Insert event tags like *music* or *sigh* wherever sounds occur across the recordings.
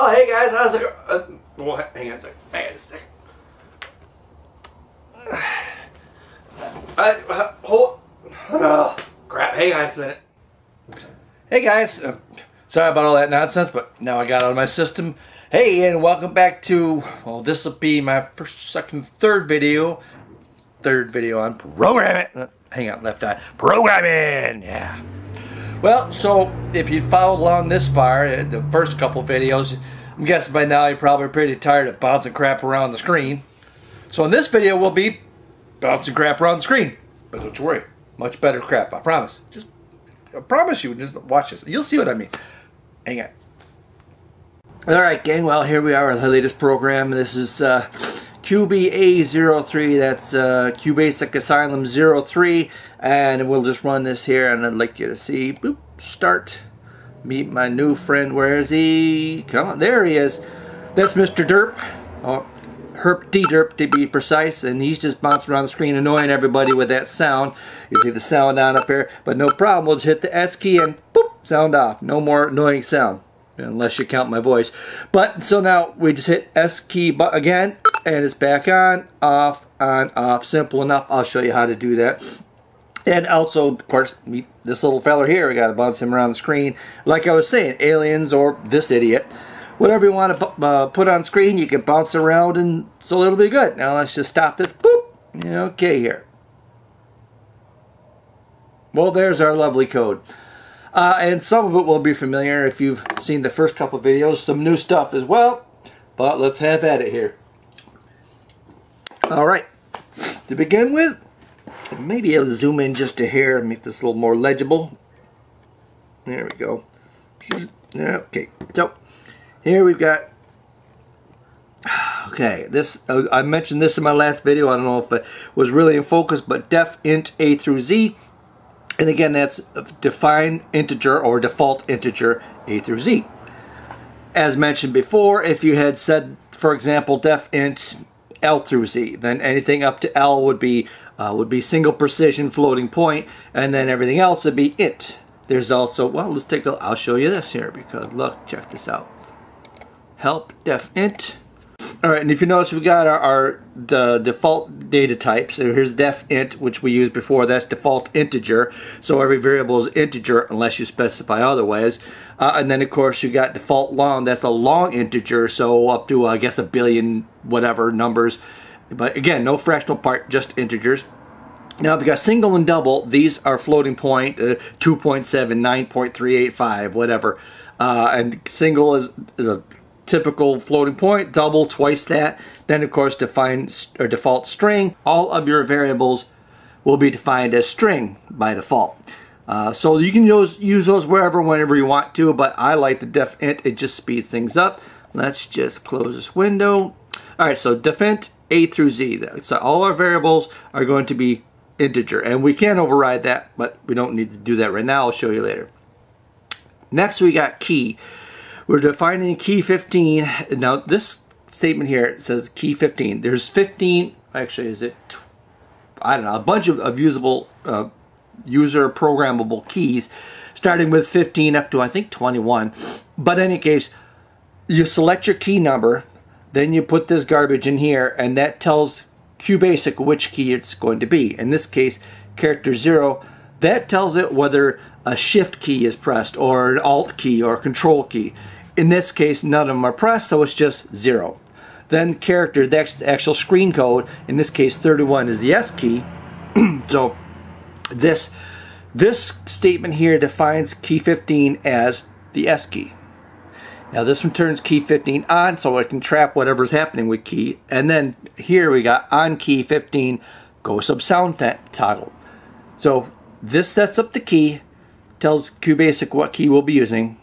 Oh, hey guys, how's it? Uh, well, hang on a second. Hang on a second. Uh, *sighs* uh, hold. Oh, crap, hang on a minute. Hey guys, uh, sorry about all that nonsense, but now I got out of my system. Hey, and welcome back to, well, this will be my first, second, third video. Third video on programming. Uh, hang on, left eye. Programming, yeah. Well, so if you followed along this far, uh, the first couple videos, I'm guessing by now you're probably pretty tired of bouncing crap around the screen. So in this video, we'll be bouncing crap around the screen. But don't you worry, much better crap, I promise. Just, I promise you, just watch this. You'll see what I mean. Hang on. Alright, gang, well, here we are, with the latest program. This is uh, QBA03, that's uh, QBasic Asylum 03, and we'll just run this here, and I'd like you to see, boop, start, meet my new friend, where is he? Come on, there he is. That's Mr. Derp. Oh, Herp D Derp to be precise, and he's just bouncing around the screen annoying everybody with that sound. You see the sound down up here, but no problem. We'll just hit the S key and boop, sound off. No more annoying sound, unless you count my voice. But so now we just hit S key again, and it's back on, off, on, off. Simple enough. I'll show you how to do that. And also, of course, meet this little feller here. We got to bounce him around the screen. Like I was saying, aliens or this idiot whatever you want to uh, put on screen, you can bounce around and so it'll be good. Now let's just stop this. Boop. Okay here. Well, there's our lovely code. Uh, and some of it will be familiar if you've seen the first couple videos. Some new stuff as well. But let's have at it here. Alright. To begin with, maybe I'll zoom in just a hair and make this a little more legible. There we go. Okay. So, here we've got, okay, this, uh, I mentioned this in my last video. I don't know if it was really in focus, but def int A through Z. And again, that's define integer or default integer A through Z. As mentioned before, if you had said, for example, def int L through Z, then anything up to L would be uh, would be single precision floating point, and then everything else would be int. There's also, well, let's take the, I'll show you this here because look, check this out help def int. All right, and if you notice, we got our, our, the default data types. So here's def int, which we used before. That's default integer. So every variable is integer unless you specify otherwise. Uh, and then of course you got default long. That's a long integer, so up to I guess a billion whatever numbers. But again, no fractional part, just integers. Now, if you got single and double, these are floating point uh, 2.7, 9.385, whatever. Uh, and single is uh, typical floating point, double, twice that. Then of course define or default string. All of your variables will be defined as string by default. Uh, so you can use, use those wherever, whenever you want to, but I like the def int, it just speeds things up. Let's just close this window. All right, so def int A through Z. So all our variables are going to be integer, and we can override that, but we don't need to do that right now. I'll show you later. Next, we got key. We're defining key 15. Now this statement here says key 15. There's 15, actually is it, I don't know, a bunch of, of usable uh, user programmable keys starting with 15 up to I think 21. But in any case, you select your key number, then you put this garbage in here and that tells QBasic which key it's going to be. In this case, character 0, that tells it whether a shift key is pressed or an alt key or a control key. In this case, none of them are pressed, so it's just zero. Then character, the actual screen code, in this case 31 is the S key. *clears throat* so this, this statement here defines key 15 as the S key. Now this one turns key 15 on so it can trap whatever's happening with key. And then here we got on key 15 go sub sound toggle. So this sets up the key, tells QBasic what key we'll be using,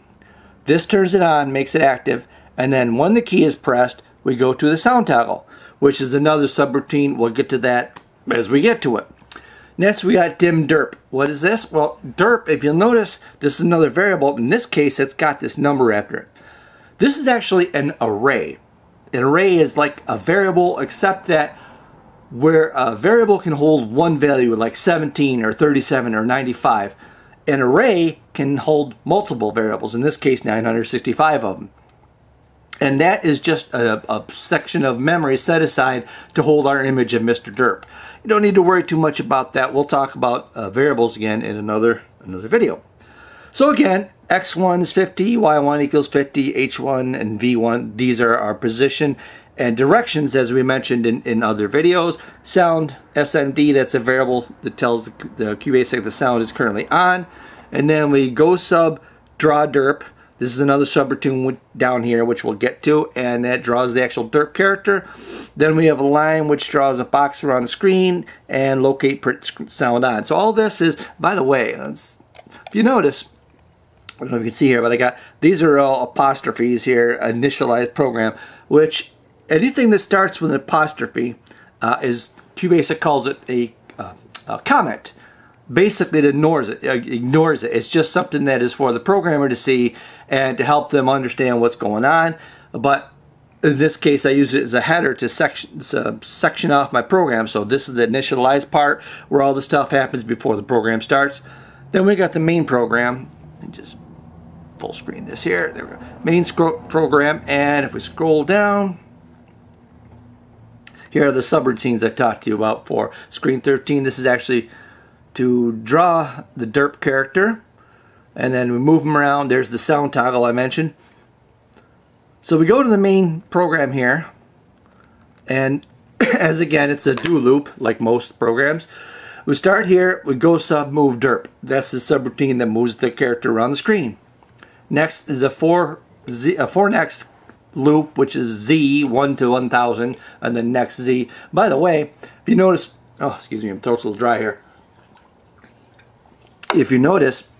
this turns it on, makes it active, and then when the key is pressed, we go to the sound toggle, which is another subroutine. We'll get to that as we get to it. Next, we got dim derp. What is this? Well, derp, if you'll notice, this is another variable. In this case, it's got this number after it. This is actually an array. An array is like a variable, except that where a variable can hold one value, like 17 or 37 or 95, an array can hold multiple variables, in this case 965 of them. And that is just a, a, section of memory set aside to hold our image of Mr. Derp. You don't need to worry too much about that. We'll talk about uh, variables again in another, another video. So again, x1 is 50, y1 equals 50, h1 and v1, these are our position and directions as we mentioned in, in other videos. Sound, SMD, that's a variable that tells the, the QBasic the sound is currently on. And then we go sub, draw derp. This is another subroutine down here which we'll get to and that draws the actual derp character. Then we have a line which draws a box around the screen and locate print sound on. So all this is, by the way, if you notice, I don't know if you can see here, but I got, these are all apostrophes here, initialized program, which anything that starts with an apostrophe uh, is, QBasic calls it a, uh, a, comment. Basically it ignores it, uh, ignores it. It's just something that is for the programmer to see and to help them understand what's going on. But in this case, I use it as a header to section, section off my program. So this is the initialized part where all the stuff happens before the program starts. Then we got the main program. And just full screen this here. There we go. Main program, and if we scroll down, here are the subroutines I talked to you about for screen 13. This is actually to draw the derp character, and then we move them around. There's the sound toggle I mentioned. So we go to the main program here, and *coughs* as again, it's a do loop like most programs. We start here, we go sub move derp. That's the subroutine that moves the character around the screen. Next is a for a for next loop, which is Z, 1 to 1000, and then next Z. By the way, if you notice, oh, excuse me, my throat's a little dry here. If you notice,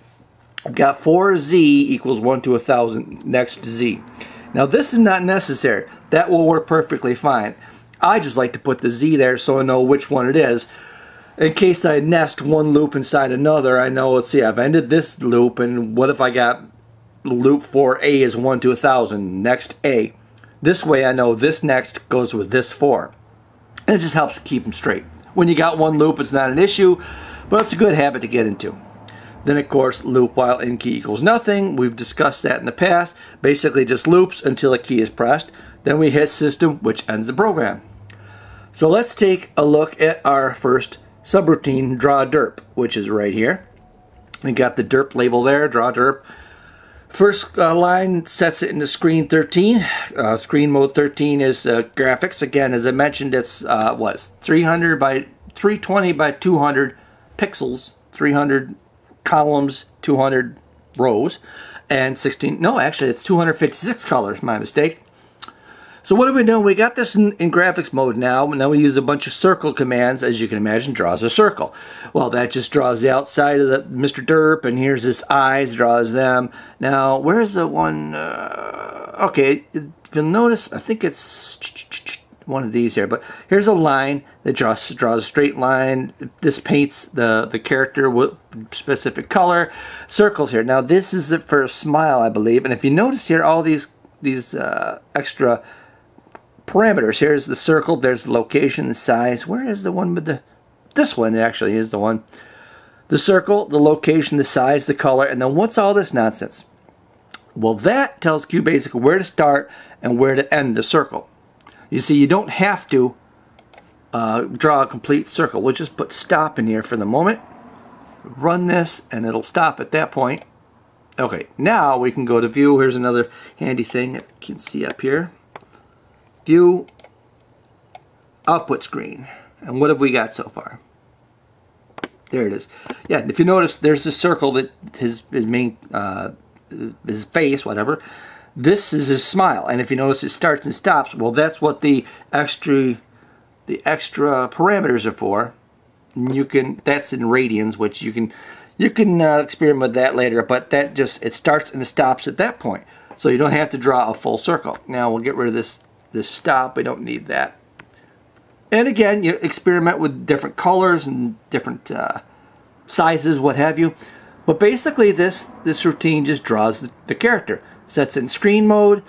I've got 4Z equals 1 to 1000, next Z. Now this is not necessary. That will work perfectly fine. I just like to put the Z there so I know which one it is. In case I nest one loop inside another, I know, let's see, I've ended this loop, and what if I got loop for A is 1 to a 1,000. Next A. This way I know this next goes with this 4. And it just helps keep them straight. When you got one loop, it's not an issue, but it's a good habit to get into. Then, of course, loop while inkey equals nothing. We've discussed that in the past. Basically just loops until a key is pressed. Then we hit system, which ends the program. So let's take a look at our first subroutine, draw derp, which is right here. We got the derp label there, draw derp. First uh, line sets it into screen 13. Uh, screen mode 13 is uh, graphics. Again, as I mentioned, it's uh, what 300 by 320 by 200 pixels, 300 columns, 200 rows, and 16. No, actually, it's 256 colors. My mistake. So what are we doing? We got this in, in, graphics mode now. Now we use a bunch of circle commands. As you can imagine, draws a circle. Well, that just draws the outside of the Mr. Derp, and here's his eyes, draws them. Now, where's the one? Uh, okay, if you'll notice, I think it's one of these here, but here's a line that draws, draws a straight line. This paints the, the character with specific color. Circles here. Now, this is it for a smile, I believe. And if you notice here, all these these uh, extra parameters. Here's the circle. There's the location, the size. Where is the one with the... This one actually is the one. The circle, the location, the size, the color, and then what's all this nonsense? Well, that tells QBasic where to start and where to end the circle. You see, you don't have to uh, draw a complete circle. We'll just put stop in here for the moment. Run this, and it'll stop at that point. Okay, now we can go to view. Here's another handy thing you can see up here. View, output screen. And what have we got so far? There it is. Yeah, if you notice, there's this circle that his, his main, uh, his face, whatever. This is his smile. And if you notice, it starts and stops. Well, that's what the extra, the extra parameters are for. And you can, that's in radians, which you can, you can uh, experiment with that later. But that just, it starts and it stops at that point. So you don't have to draw a full circle. Now we'll get rid of this the stop. I don't need that. And again, you experiment with different colors and different uh, sizes, what have you. But basically, this, this routine just draws the, the character. Sets in screen mode,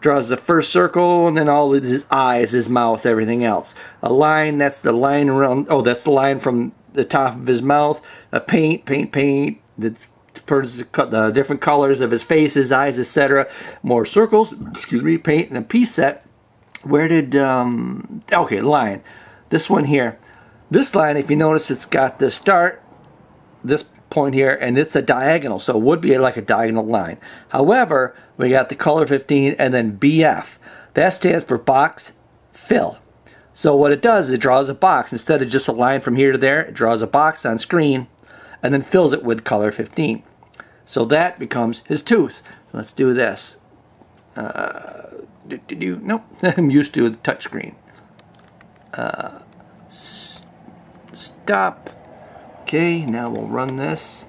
draws the first circle, and then all his eyes, his mouth, everything else. A line, that's the line around, oh, that's the line from the top of his mouth. A paint, paint, paint. The the different colors of his face, his eyes, etc. More circles, excuse me, paint, and a pset. Where did, um, okay, line. This one here. This line, if you notice, it's got the start, this point here, and it's a diagonal, so it would be like a diagonal line. However, we got the color 15 and then BF. That stands for box fill. So what it does is it draws a box. Instead of just a line from here to there, it draws a box on screen and then fills it with color 15. So that becomes his tooth. So let's do this. Uh, do, do, do. Nope, *laughs* I'm used to the touchscreen. Uh, stop. Okay, now we'll run this.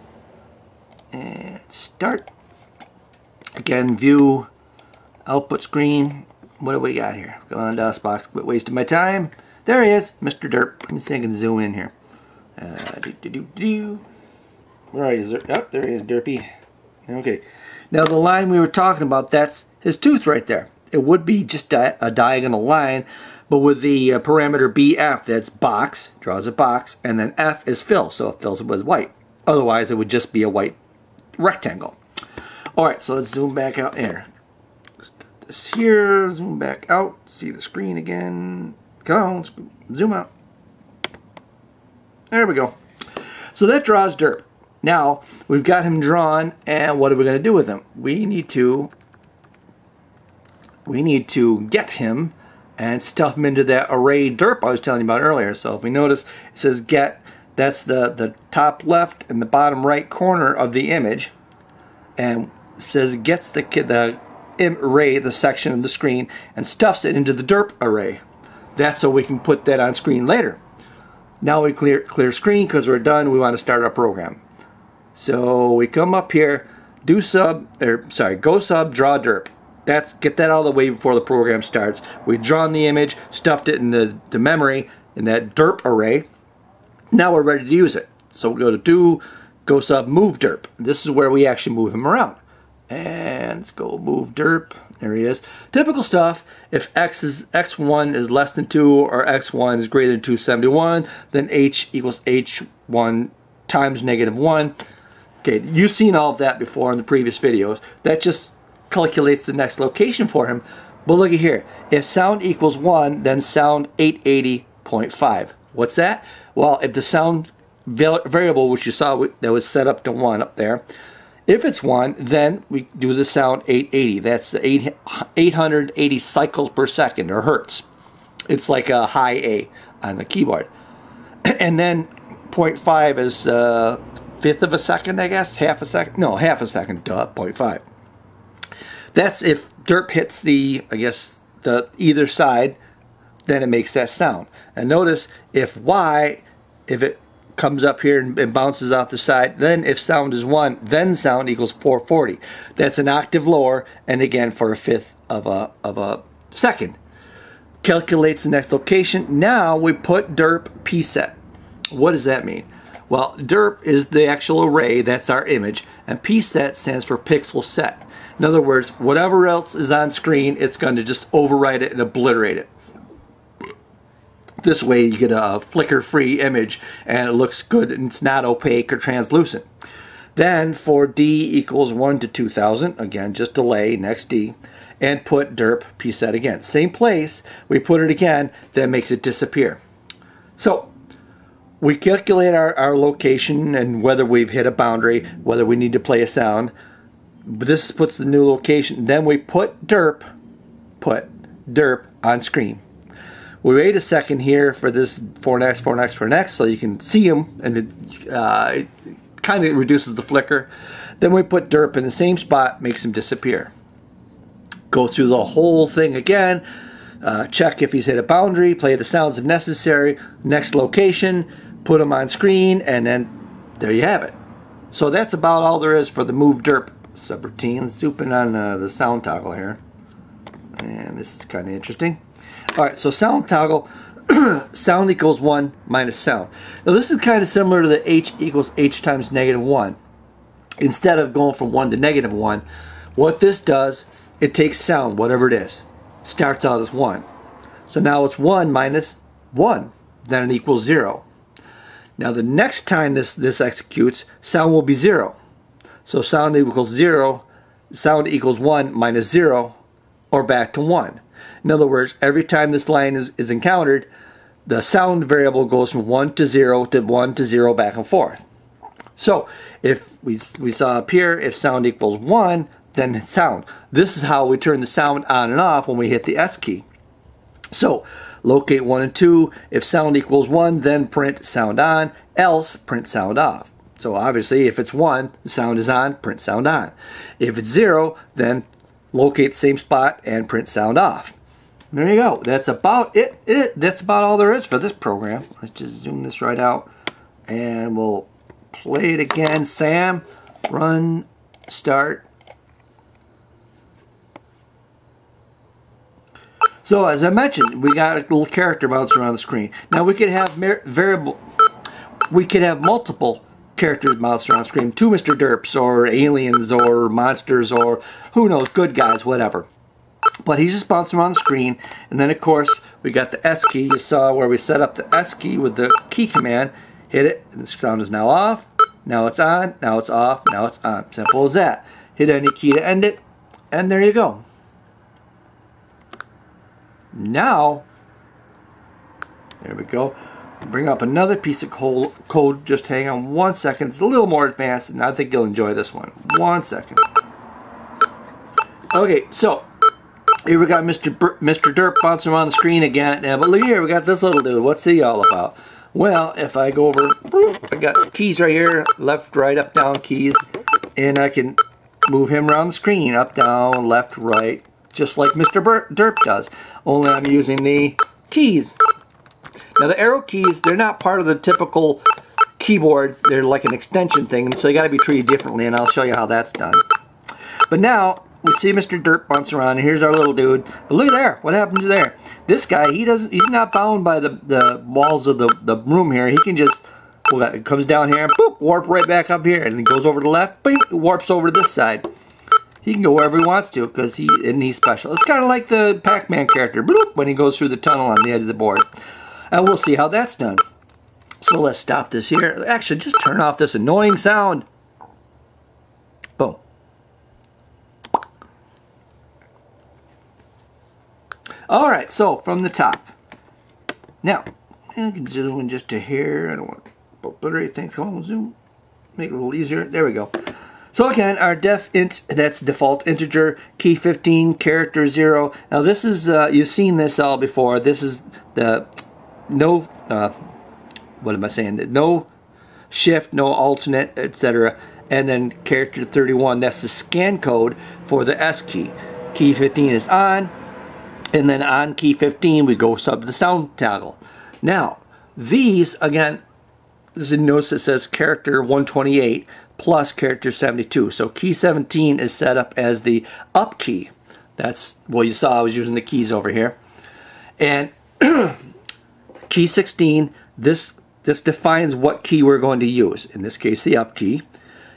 And start. Again, view, output screen. What do we got here? Go on DOSBox, quit wasting my time. There he is, Mr. Derp. Let me see if I can zoom in here. Uh, do, do, do, do. Oh, there he is, Derpy. Okay. Now the line we were talking about, that's his tooth right there. It would be just a, a diagonal line, but with the uh, parameter BF, that's box, draws a box, and then F is fill, so it fills it with white. Otherwise, it would just be a white rectangle. All right, so let's zoom back out here. This here, zoom back out, see the screen again. Come on, zoom out. There we go. So that draws Derp. Now, we've got him drawn, and what are we going to do with him? We need to we need to get him and stuff him into that array derp I was telling you about earlier. So if we notice, it says get, that's the, the top left and the bottom right corner of the image. And says gets the, the array, the section of the screen, and stuffs it into the derp array. That's so we can put that on screen later. Now we clear, clear screen because we're done. We want to start our program. So we come up here, do sub, or sorry, go sub, draw derp. That's get that out of the way before the program starts. We've drawn the image, stuffed it in the, the memory in that derp array. Now we're ready to use it. So we go to do, go sub, move derp. This is where we actually move him around. And let's go move derp. There he is. Typical stuff. If x is x1 is less than 2 or x1 is greater than 271, then h equals h1 times negative 1. Okay, you've seen all of that before in the previous videos. That just calculates the next location for him. But look at here. If sound equals 1, then sound 880.5. What's that? Well, if the sound variable, which you saw that was set up to 1 up there, if it's 1, then we do the sound 880. That's the 880 cycles per second, or hertz. It's like a high A on the keyboard. *clears throat* And then 0.5 is uh, fifth of a second, I guess, half a second. No, half a second. Duh, 0.5. That's if derp hits the, I guess, the either side, then it makes that sound. And notice if y, if it comes up here and, and bounces off the side, then if sound is 1, then sound equals 440. That's an octave lower, and again for a fifth of a, of a second. Calculates the next location. Now we put derp p set. What does that mean? Well, derp is the actual array, that's our image, and pset stands for pixel set. In other words, whatever else is on screen, it's going to just overwrite it and obliterate it. This way you get a flicker-free image and it looks good and it's not opaque or translucent. Then for D equals 1 to 2000, again, just delay, next D, and put derp pset again. Same place, we put it again, that makes it disappear. So we calculate our, our location and whether we've hit a boundary, whether we need to play a sound. This puts the new location. Then we put derp, put derp on screen. We wait a second here for this for next, for next, for next, so you can see them, and it, uh, it kind of reduces the flicker. Then we put derp in the same spot, makes him disappear. Go through the whole thing again. Uh, check if he's hit a boundary, play the sounds if necessary. Next location, put him on screen, and then there you have it. So that's about all there is for the Move Derp subroutine. Let's on uh, the sound toggle here. And this is kind of interesting. All right, so sound toggle, *clears throat* sound equals 1 minus sound. Now this is kind of similar to the H equals H times negative 1. Instead of going from 1 to negative 1, what this does, it takes sound, whatever it is. Starts out as 1. So now it's 1 minus 1. Then it equals 0. Now the next time this, this executes, sound will be zero. So sound equals 0, sound equals 1 minus 0, or back to 1. In other words, every time this line is, is encountered, the sound variable goes from 1 to 0 to 1 to 0 back and forth. So if we, we saw up here, if sound equals 1, then sound. This is how we turn the sound on and off when we hit the S key. So locate 1 and 2. If sound equals 1, then print sound on, else print sound off. So obviously if it's 1, the sound is on, print sound on. If it's 0, then locate the same spot and print sound off. There you go. That's about it. it. That's about all there is for this program. Let's just zoom this right out and we'll play it again. Sam, run, start. So as I mentioned, we got a little character bouncing around the screen. Now we could have variable, we could have multiple character mounts around the screen. Two Mr. Derps or aliens or monsters or who knows, good guys, whatever. But he's just bouncing around the screen. And then of course we got the S key. You saw where we set up the S key with the key command. Hit it, and the sound is now off. Now it's on, now it's off, now it's on. Simple as that. Hit any key to end it, and there you go. Now, there we go. Bring up another piece of code. Just hang on one second. It's a little more advanced, and I think you'll enjoy this one. One second. Okay, so here we got Mr. Bur Mr. Derp bouncing around the screen again. Yeah, but look here, we got this little dude. What's he all about? Well, if I go over, I got keys right here, left, right, up, down keys, and I can move him around the screen, up, down, left, right, just like Mr. Bur Derp does. Only I'm using the keys. Now the arrow keys, they're not part of the typical keyboard. They're like an extension thing, so they got to be treated differently, and I'll show you how that's done. But now, we see Mr. Derp bounce around, and here's our little dude. But look at there, what happened there? This guy, he doesn't, he's not bound by the, the walls of the, the room here. He can just, well, it comes down here, and boop, warp right back up here, and then goes over to the left, bing, warps over to this side. He can go wherever he wants to, because he, and he's special. It's kind of like the Pac-Man character, bloop, when he goes through the tunnel on the edge of the board. And we'll see how that's done. So let's stop this here. Actually, just turn off this annoying sound. Boom. All right, so from the top. Now, I can zoom in just to here. I don't want to blurry things. Come on, zoom. Make it a little easier. There we go. So again, our def int, that's default integer, key 15, character 0. Now this is, uh, you've seen this all before. This is the no, uh, what am I saying? No shift, no alternate, etc. And then character 31, that's the scan code for the S key. Key 15 is on, and then on key 15 we go sub the sound toggle. Now, these, again, this is notice says character 128 plus character 72. So key 17 is set up as the up key. That's, well you saw I was using the keys over here. And *clears throat* key 16, this, this defines what key we're going to use. In this case, the up key.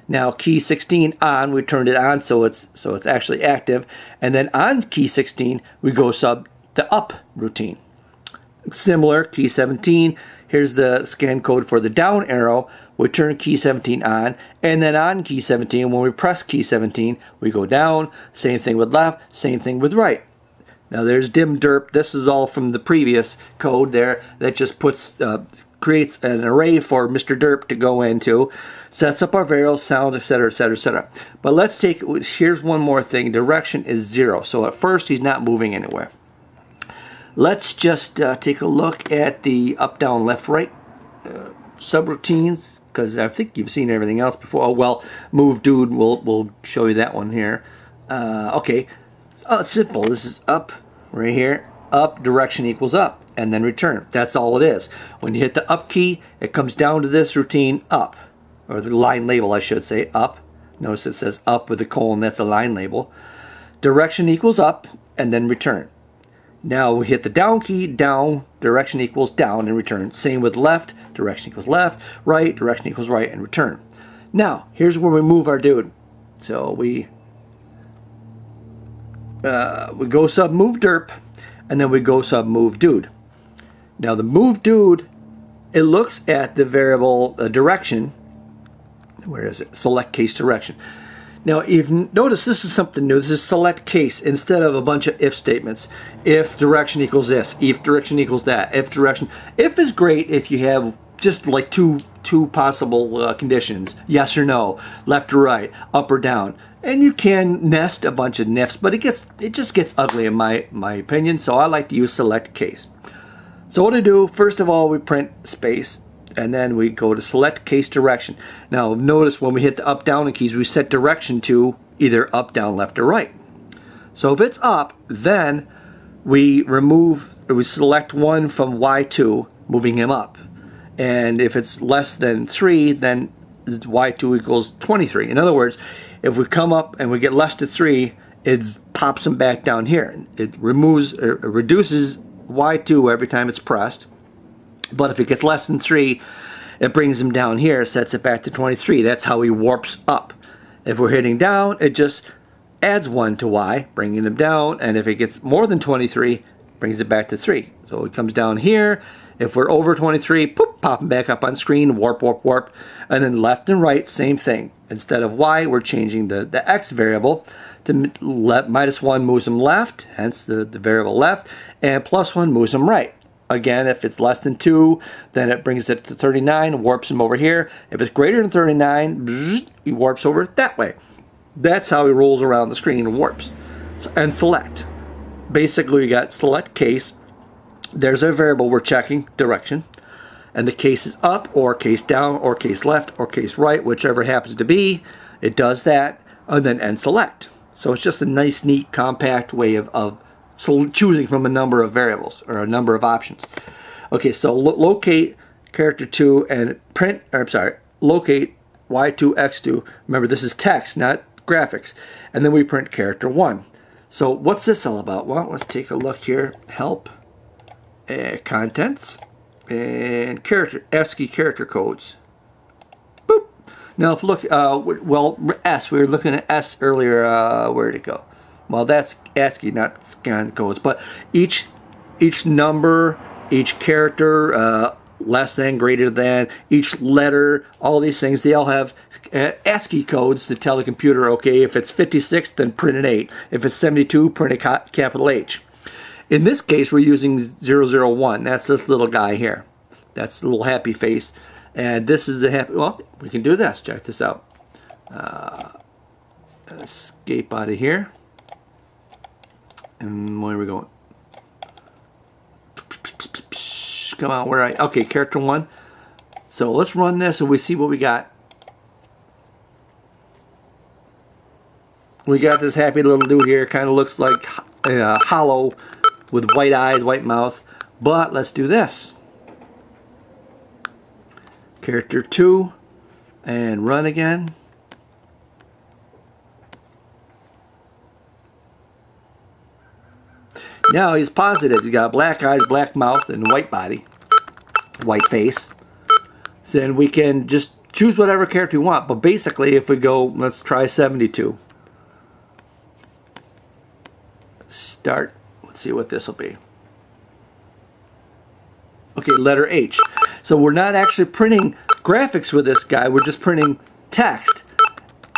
Now key 16 on, we turned it on so it's so it's actually active. And then on key 16, we go sub the up routine. Similar, key 17, here's the scan code for the down arrow. We turn key 17 on, and then on key 17, when we press key 17, we go down. Same thing with left, same thing with right. Now there's dim derp. This is all from the previous code there that just puts uh, creates an array for Mr. Derp to go into sets up our variables, sounds, etc., etc., etc. But let's take, here's one more thing. Direction is zero. So at first, he's not moving anywhere. Let's just uh, take a look at the up, down, left, right uh, subroutines because I think you've seen everything else before. Oh, well, move dude, we'll, we'll show you that one here. Uh, okay, oh, it's simple. This is up right here. Up, direction equals up, and then return. That's all it is. When you hit the up key, it comes down to this routine, up or the line label I should say, up. Notice it says up with a colon, that's a line label. Direction equals up, and then return. Now we hit the down key, down, direction equals down, and return. Same with left, direction equals left, right, direction equals right, and return. Now, here's where we move our dude. So we uh, we go sub move derp, and then we go sub move dude. Now the move dude, it looks at the variable uh, direction, where is it? Select case direction. Now, if notice this is something new. This is select case instead of a bunch of if statements. If direction equals this, if direction equals that, if direction. If is great if you have just like two two possible uh, conditions, yes or no, left or right, up or down. And you can nest a bunch of nifs, but it gets it just gets ugly in my my opinion. So I like to use select case. So what I do, first of all, we print space and then we go to select case direction. Now notice when we hit the up down keys we set direction to either up down left or right. So if it's up then we remove we select one from Y2 moving him up and if it's less than 3 then Y2 equals 23. In other words if we come up and we get less to 3 it pops them back down here. It removes or reduces Y2 every time it's pressed but if it gets less than 3, it brings them down here, sets it back to 23. That's how he warps up. If we're hitting down, it just adds 1 to y, bringing them down. And if it gets more than 23, brings it back to 3. So it comes down here. If we're over 23, poop, popping back up on screen, warp, warp, warp. And then left and right, same thing. Instead of y, we're changing the, the x variable to let minus 1 moves them left, hence the, the variable left, and plus 1 moves them right. Again, if it's less than 2, then it brings it to 39, warps them over here. If it's greater than 39, he warps over that way. That's how he rolls around the screen and warps. So, and select. Basically, we got select case. There's a variable we're checking, direction. And the case is up, or case down, or case left, or case right, whichever happens to be. It does that, and then end select. So it's just a nice, neat, compact way of, of choosing from a number of variables or a number of options. Okay, so lo locate character 2 and print, or I'm sorry, locate y2, x2. Remember, this is text, not graphics. And then we print character 1. So what's this all about? Well, let's take a look here. Help, uh, contents, and character ASCII character codes. Boop. Now, if look, uh, well, S, we were looking at S earlier. Uh, where'd it go? Well, that's ASCII, not scan codes. But each each number, each character, uh, less than, greater than, each letter, all these things, they all have uh, ASCII codes to tell the computer, okay, if it's 56, then print an 8. If it's 72, print a capital H. In this case, we're using 001. That's this little guy here. That's the little happy face. And this is a happy, well, we can do this. Check this out. Uh, escape out of here. And where are we going? Come on, where are I? Okay, character one. So let's run this and we see what we got. We got this happy little dude here. Kind of looks like uh, hollow with white eyes, white mouth. But let's do this. Character 2 and run again. Now he's positive. He's got black eyes, black mouth, and white body, white face. So then we can just choose whatever character we want. But basically, if we go, let's try 72. Start. Let's see what this will be. Okay, letter H. So we're not actually printing graphics with this guy. We're just printing text.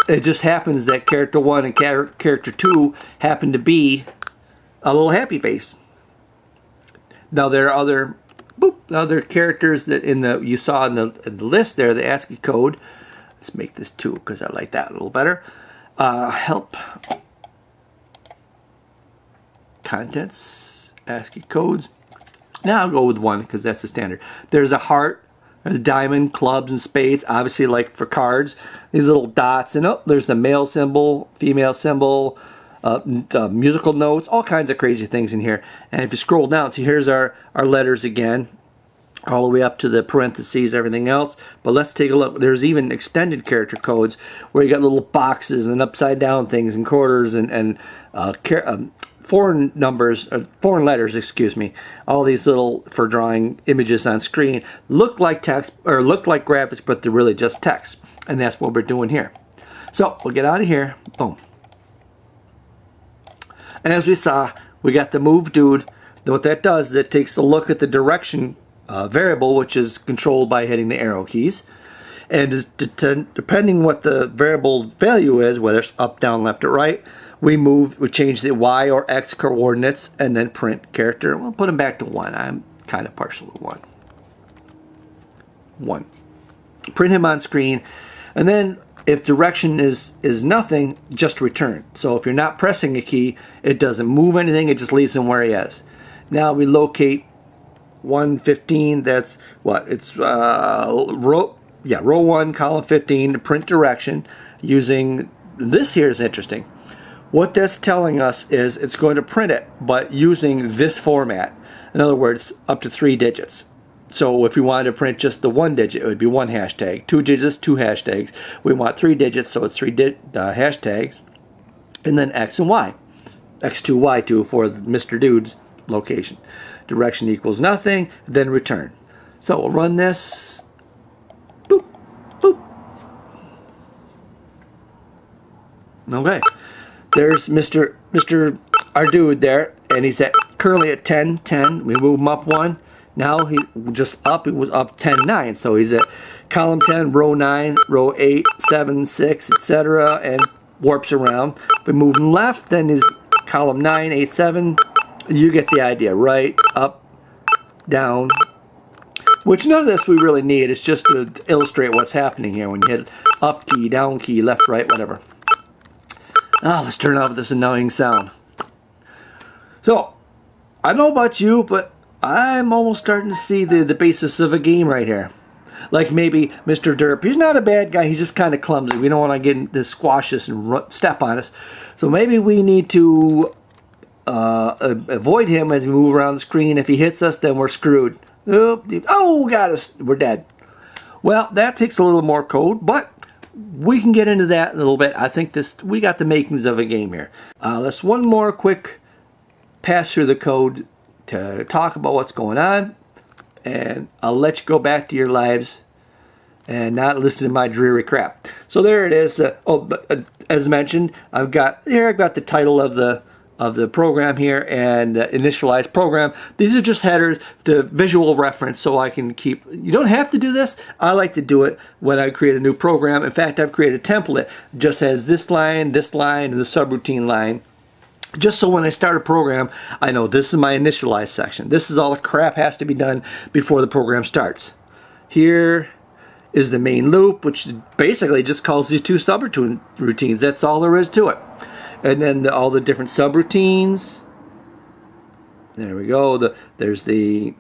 It just happens that character 1 and character 2 happen to be a little happy face. Now there are other boop, other characters that in the you saw in the, in the list there, the ASCII code. Let's make this two because I like that a little better. Uh, help contents ASCII codes. Now I'll go with one because that's the standard. There's a heart, there's diamond, clubs, and spades. Obviously, like for cards, these little dots. And oh, there's the male symbol, female symbol, uh, uh, musical notes, all kinds of crazy things in here. And if you scroll down, see here's our, our letters again, all the way up to the parentheses, everything else. But let's take a look. There's even extended character codes where you got little boxes and upside down things and quarters and, and uh, um, foreign numbers, uh, foreign letters, excuse me. All these little, for drawing images on screen, look like text, or look like graphics, but they're really just text. And that's what we're doing here. So we'll get out of here. Boom. And as we saw, we got the move dude. What that does is it takes a look at the direction uh, variable, which is controlled by hitting the arrow keys. And depending what the variable value is, whether it's up, down, left, or right, we move, we change the y or x coordinates and then print character. We'll put them back to 1. I'm kind of partial to 1. 1. Print him on screen. And then if direction is, is nothing, just return. So if you're not pressing a key, it doesn't move anything, it just leaves him where he is. Now we locate 115, that's what? It's uh, row, yeah, row 1, column 15, to print direction using, this here is interesting. What that's telling us is it's going to print it, but using this format. In other words, up to three digits. So if we wanted to print just the one digit, it would be one hashtag. Two digits, two hashtags. We want three digits, so it's three di uh, hashtags. And then X and Y. X2, Y2 for Mr. Dude's location. Direction equals nothing, then return. So we'll run this. Boop, boop. Okay. There's Mr. Mr. our dude there, and he's at currently at 10, 10. We move him up one. Now he just up, it was up 10, 9. So he's at column 10, row 9, row 8, 7, 6, etc. and warps around. If we move him left, then his column 9, 8, 7. You get the idea, right? Up, down. Which none of this we really need. It's just to illustrate what's happening here when you hit up key, down key, left, right, whatever. Ah, let's turn off this annoying sound. So, I don't know about you, but I'm almost starting to see the, the basis of a game right here. Like maybe Mr. Derp, he's not a bad guy, he's just kind of clumsy. We don't want to get this squash us and step on us. So maybe we need to uh, avoid him as we move around the screen. If he hits us, then we're screwed. Oh, got us. We're dead. Well, that takes a little more code, but we can get into that a little bit. I think this we got the makings of a game here. Uh, let's one more quick pass through the code to talk about what's going on, and I'll let you go back to your lives and not listen to my dreary crap. So there it is. Uh, oh, but uh, as mentioned, I've got here. I've got the title of the of the program here and uh, initialize program. These are just headers to visual reference so I can keep, you don't have to do this. I like to do it when I create a new program. In fact, I've created a template just has this line, this line, and the subroutine line. Just so when I start a program, I know this is my initialize section. This is all the crap has to be done before the program starts. Here is the main loop, which basically just calls these two subroutines. That's all there is to it and then the, all the different subroutines. There we go. The, there's the,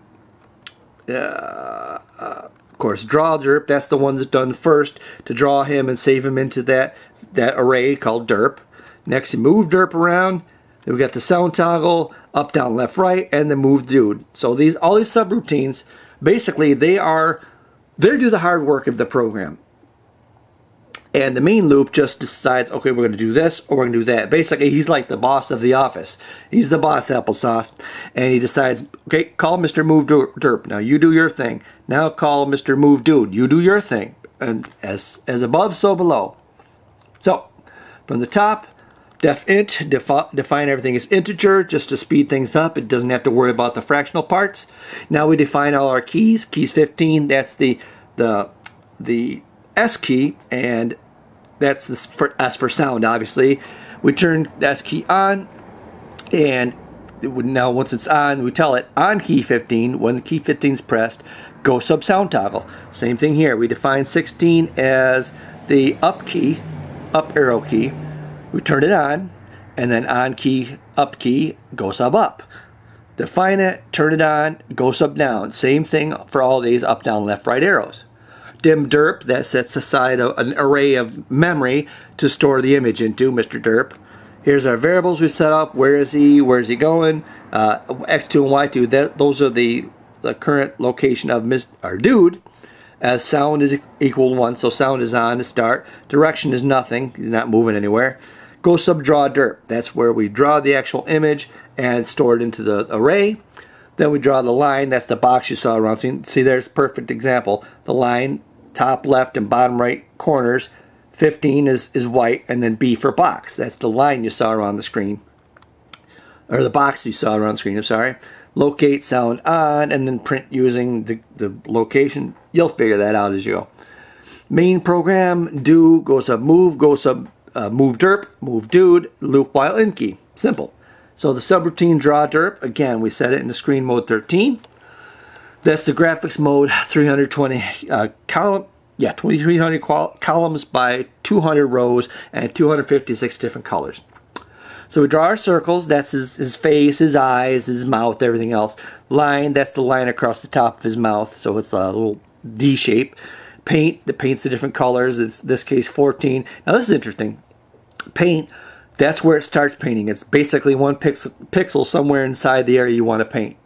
uh, uh, of course, draw derp. That's the one that's done first to draw him and save him into that that array called derp. Next, you move derp around. Then we got the sound toggle, up, down, left, right, and the move dude. So these all these subroutines, basically, they are they do the hard work of the program. And the main loop just decides, okay, we're going to do this or we're going to do that. Basically, he's like the boss of the office. He's the boss, applesauce. And he decides, okay, call Mr. Move Derp. Now you do your thing. Now call Mr. Move Dude. You do your thing. And as, as above, so below. So, from the top, def int, defi define everything as integer just to speed things up. It doesn't have to worry about the fractional parts. Now we define all our keys. Keys 15, that's the, the, the S key, and that's the for, S for sound, obviously. We turn the S key on, and now once it's on, we tell it on key 15, when the key 15 is pressed, go sub sound toggle. Same thing here. We define 16 as the up key, up arrow key. We turn it on, and then on key, up key, go sub up. Define it, turn it on, go sub down. Same thing for all these up, down, left, right arrows dim derp that sets aside a, an array of memory to store the image into, Mr. Derp. Here's our variables we set up. Where is he? Where is he going? Uh, X2 and Y2, that, those are the, the current location of Mr. our dude. As sound is equal to 1, so sound is on to start. Direction is nothing. He's not moving anywhere. Go sub draw derp. That's where we draw the actual image and store it into the array. Then we draw the line. That's the box you saw around. See, see there's perfect example. The line top left and bottom right corners. 15 is, is white, and then B for box. That's the line you saw around the screen. Or the box you saw around the screen, I'm sorry. Locate sound on, and then print using the, the location. You'll figure that out as you go. Main program, do, go sub move, go sub uh, move derp, move dude, loop while inkey. Simple. So the subroutine draw derp, again, we set it in the screen mode 13. That's the graphics mode, 320 uh, column, yeah, 2300 columns by 200 rows and 256 different colors. So we draw our circles, that's his, his face, his eyes, his mouth, everything else. Line, that's the line across the top of his mouth, so it's a little D shape. Paint, that paints the different colors, it's this case 14. Now this is interesting. Paint, that's where it starts painting. It's basically one pixel, pixel somewhere inside the area you want to paint.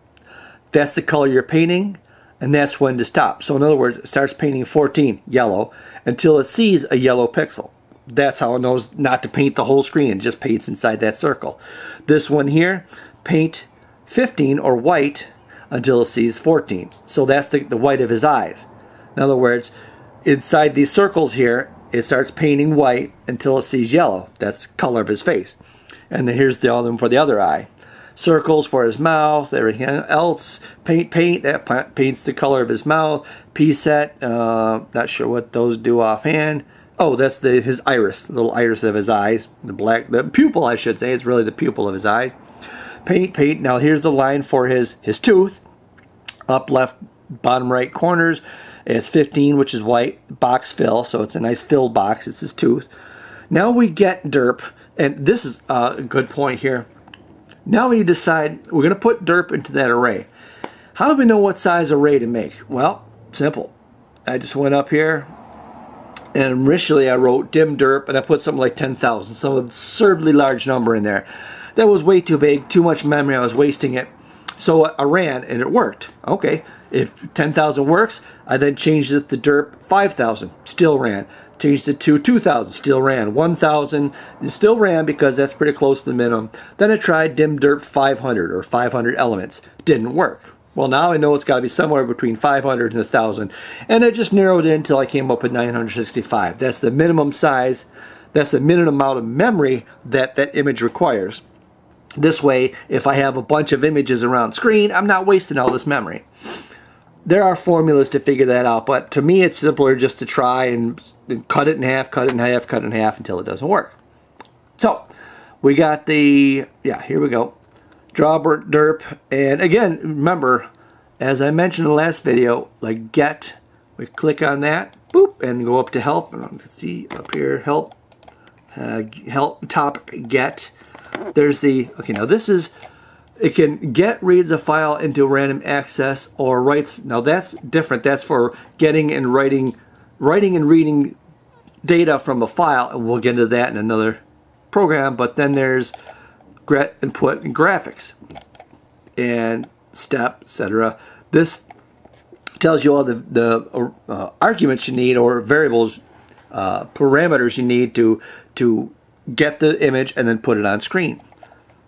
That's the color you're painting, and that's when to stop. So in other words, it starts painting 14, yellow, until it sees a yellow pixel. That's how it knows not to paint the whole screen, it just paints inside that circle. This one here, paint 15 or white until it sees 14. So that's the, the white of his eyes. In other words, inside these circles here, it starts painting white until it sees yellow. That's color of his face. And then here's the other one for the other eye. Circles for his mouth, everything else. Paint, paint, that paints the color of his mouth. P-set, uh, not sure what those do offhand. Oh, that's the his iris, the little iris of his eyes. The black, the pupil, I should say. It's really the pupil of his eyes. Paint, paint. Now here's the line for his, his tooth. Up left, bottom right corners. It's 15, which is white. Box fill, so it's a nice filled box. It's his tooth. Now we get derp, and this is a good point here. Now we need to decide we're going to put derp into that array. How do we know what size array to make? Well, simple. I just went up here, and initially I wrote dim derp, and I put something like 10,000, some absurdly large number in there. That was way too big, too much memory, I was wasting it. So I ran, and it worked. Okay, if 10,000 works, I then changed it to derp 5,000, still ran. Changed it to 2,000, still ran. 1,000, still ran because that's pretty close to the minimum. Then I tried dim derp 500 or 500 elements. Didn't work. Well, now I know it's got to be somewhere between 500 and 1,000. And I just narrowed it until I came up with 965. That's the minimum size, that's the minimum amount of memory that that image requires. This way, if I have a bunch of images around screen, I'm not wasting all this memory there are formulas to figure that out, but to me it's simpler just to try and, and, cut it in half, cut it in half, cut it in half until it doesn't work. So we got the, yeah, here we go. Draw derp, and again, remember, as I mentioned in the last video, like get, we click on that, boop, and go up to help, and let's see, up here, help, uh, help, top, get. There's the, okay, now this is it can get reads a file into random access or writes. Now that's different. That's for getting and writing, writing and reading data from a file, and we'll get into that in another program. But then there's input and graphics and step, etc. This tells you all the, the uh, arguments you need or variables, uh, parameters you need to to get the image and then put it on screen.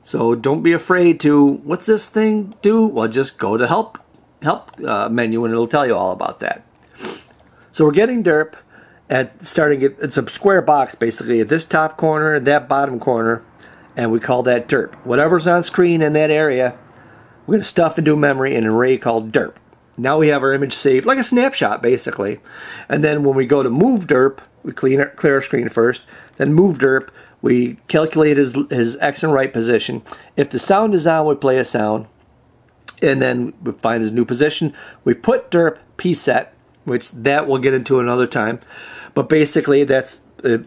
So don't be afraid to, what's this thing do? Well, just go to help help uh, menu and it'll tell you all about that. So we're getting derp at starting it, it's a square box basically at this top corner and that bottom corner and we call that derp. Whatever's on screen in that area, we're going to stuff into memory in an array called derp. Now we have our image saved, like a snapshot basically. And then when we go to move derp, we clean our, clear our screen first, then move derp, we calculate his, his X and right position. If the sound is on, we play a sound. And then we find his new position. We put derp P set, which that we'll get into another time. But basically, that's uh,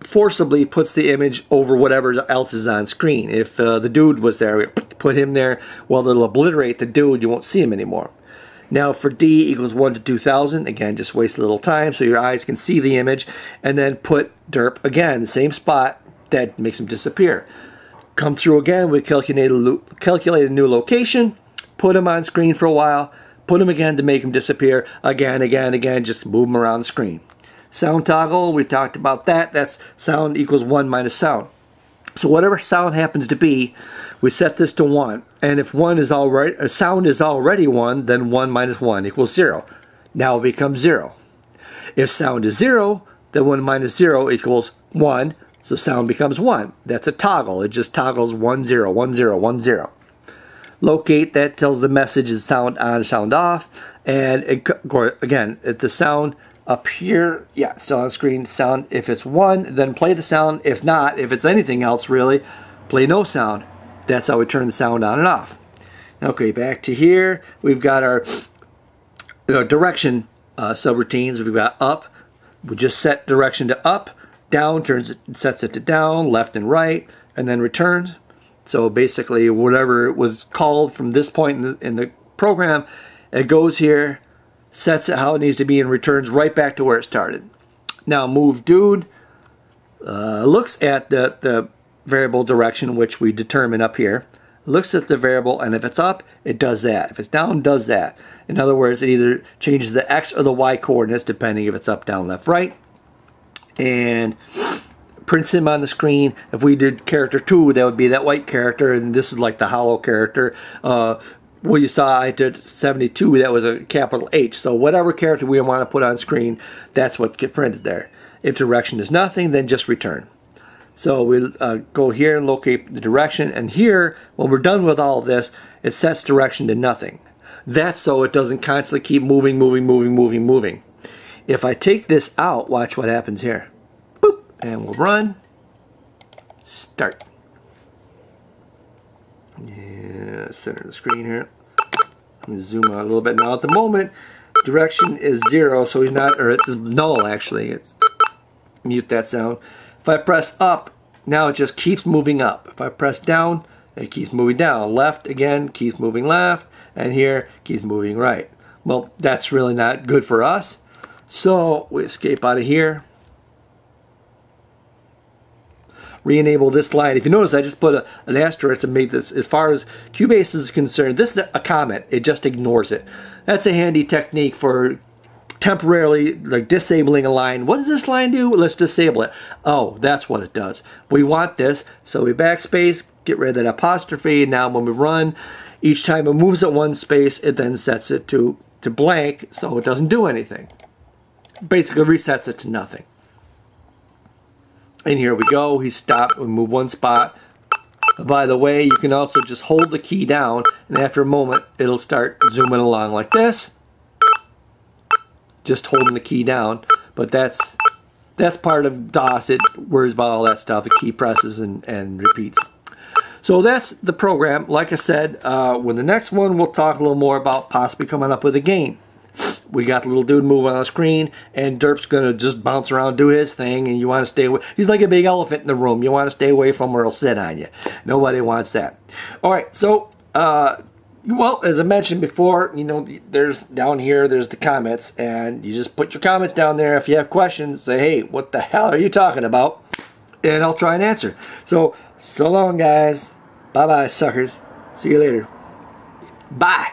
forcibly puts the image over whatever else is on screen. If uh, the dude was there, we put him there. Well, it'll obliterate the dude. You won't see him anymore. Now for D equals 1 to 2000, again, just waste a little time so your eyes can see the image. And then put derp, again, same spot, that makes them disappear. Come through again, we calculate a, calculate a new location, put them on screen for a while, put them again to make them disappear, again, again, again, just move them around the screen. Sound toggle, we talked about that. That's sound equals 1 minus sound. So whatever sound happens to be, we set this to 1. And if one is already, sound is already 1, then 1 minus 1 equals 0. Now it becomes 0. If sound is 0, then 1 minus 0 equals 1. So sound becomes 1. That's a toggle. It just toggles 1, 0, 1, 0, 1, 0. Locate, that tells the message is sound on, sound off. And it, again, if the sound up here, yeah, still on screen sound. If it's one, then play the sound. If not, if it's anything else really, play no sound. That's how we turn the sound on and off. Okay, back to here. We've got our direction uh, subroutines. We've got up. We just set direction to up. Down turns it, sets it to down, left and right, and then returns. So basically, whatever was called from this point in the, in the program, it goes here, sets it how it needs to be, and returns right back to where it started. Now, move dude uh, looks at the, the variable direction, which we determine up here, looks at the variable, and if it's up, it does that. If it's down, does that. In other words, it either changes the x or the y coordinates, depending if it's up, down, left, right. And prints him on the screen. If we did character 2, that would be that white character, and this is like the hollow character. Uh, well, you saw I did 72, that was a capital H. So whatever character we want to put on screen, that's what gets printed there. If direction is nothing, then just return. So we'll uh, go here and locate the direction, and here, when we're done with all this, it sets direction to nothing. That's so it doesn't constantly keep moving, moving, moving, moving, moving. If I take this out, watch what happens here. Boop, and we'll run. Start. Yeah, center of the screen here. Let me zoom out a little bit. Now at the moment, direction is zero, so he's not, or it's null actually. It's mute that sound. If I press up, now it just keeps moving up. If I press down, it keeps moving down. Left again keeps moving left, and here keeps moving right. Well, that's really not good for us. So we escape out of here. re-enable this line. If you notice, I just put a, an asterisk to make this, as far as QBasic is concerned, this is a comment. It just ignores it. That's a handy technique for temporarily like disabling a line. What does this line do? Let's disable it. Oh, that's what it does. We want this, so we backspace, get rid of that apostrophe. Now when we run, each time it moves at one space, it then sets it to, to blank, so it doesn't do anything. Basically resets it to nothing. And here we go. He stopped. We move one spot. By the way, you can also just hold the key down, and after a moment, it'll start zooming along like this. Just holding the key down. But that's that's part of DOS. It worries about all that stuff. It key presses and, and repeats. So that's the program. Like I said, uh, when the next one, we'll talk a little more about possibly coming up with a game we got the little dude moving on the screen, and Derp's gonna just bounce around, do his thing, and you want to stay away. He's like a big elephant in the room. You want to stay away from where he'll sit on you. Nobody wants that. All right, so uh, well, as I mentioned before, you know, there's down here, there's the comments, and you just put your comments down there. If you have questions, say, hey, what the hell are you talking about? And I'll try and answer. So, so long, guys. Bye bye, suckers. See you later. Bye.